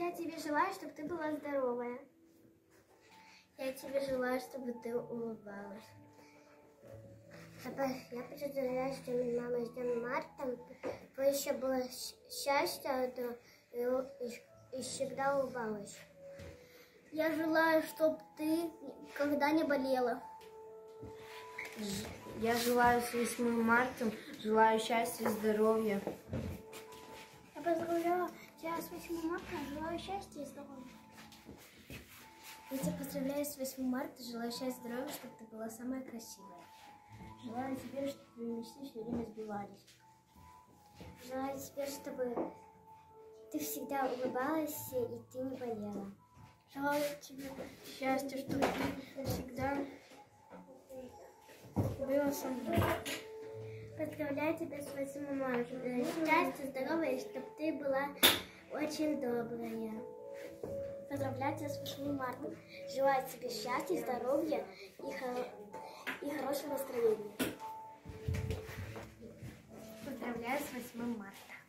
Я тебе желаю, чтобы ты была здоровая. Я тебе желаю, чтобы ты улыбалась. Я поздравляю с Днем мамы, с Днем Марта. Чтобы еще было счастье, то и, и- и всегда улыбалась. Я желаю, чтобы ты никогда не болела. Я желаю с 8 марта, желаю счастья, здоровья. Я поздравляю тебя с 8 марта, желаю счастья и здоровья. Я тебя поздравляю с 8 марта, желаю счастья и здоровья, чтобы ты была самая красивая. Желаю тебе, чтобы твои мечты все время сбивались. Желаю тебе, чтобы ты всегда улыбалась и ты не болела. Желаю тебе счастья, чтобы ты всегда была со мной. Поздравляю тебя с 8 марта. Счастья, здоровья, чтобы ты была очень добрая. Поздравляю тебя с 8 марта. Желаю тебе счастья, здоровья и, хоро- и хорошего настроения. Поздравляю с 8 марта.